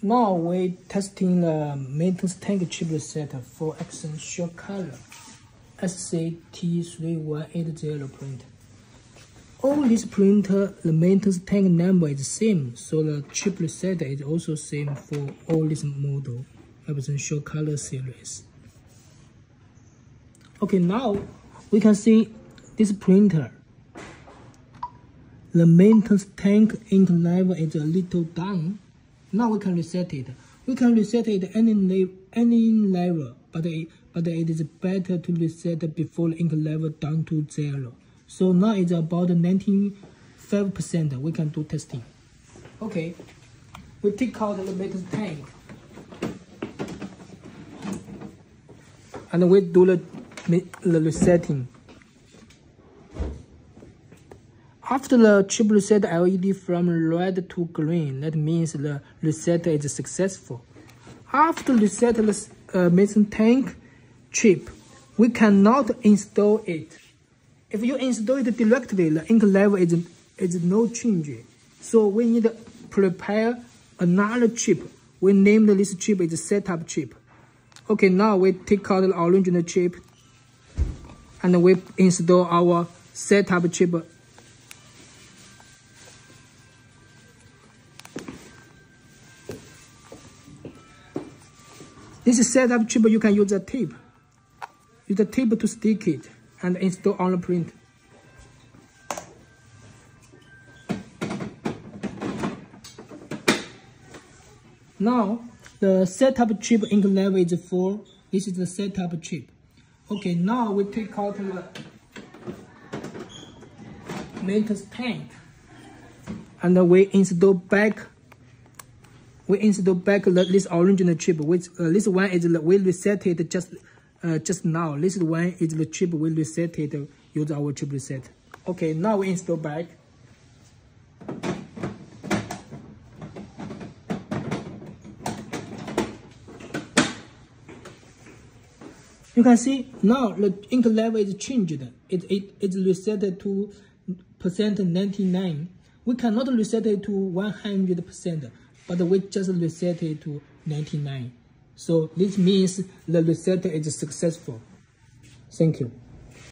Now we're testing the maintenance tank chip reset for SureColor SCT3180 print. All these printer, uh, the maintenance tank number is the same, so the chip reset is also same for all this model SureColor series. Okay, now we can see this printer. The maintenance tank ink level is a little down now we can reset it. We can reset it any any level, but it, but it is better to reset before ink level down to zero. So now it's about 95%. We can do testing. Okay, we take out the metal tank. And we do the, the resetting. After the chip reset LED from red to green, that means the reset is successful. After reset the uh, mason tank chip, we cannot install it. If you install it directly, the ink level is, is no change. So we need to prepare another chip. We named this chip is setup chip. Okay, now we take out the original chip and we install our setup chip This is setup chip, you can use a tape. Use the tape to stick it and install on the print. Now, the setup chip ink level is 4. This is the setup chip. Okay, now we take out the maintenance tank and we install back we install back this original chip. Which uh, this one is we reset it just uh, just now. This one is the chip we reset it use our chip reset. Okay, now we install back. You can see now the ink level is changed. It, it, it's reset to percent 99. We cannot reset it to 100% but we just reset it to 99. So this means the reset is successful. Thank you.